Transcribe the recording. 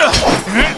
Huh?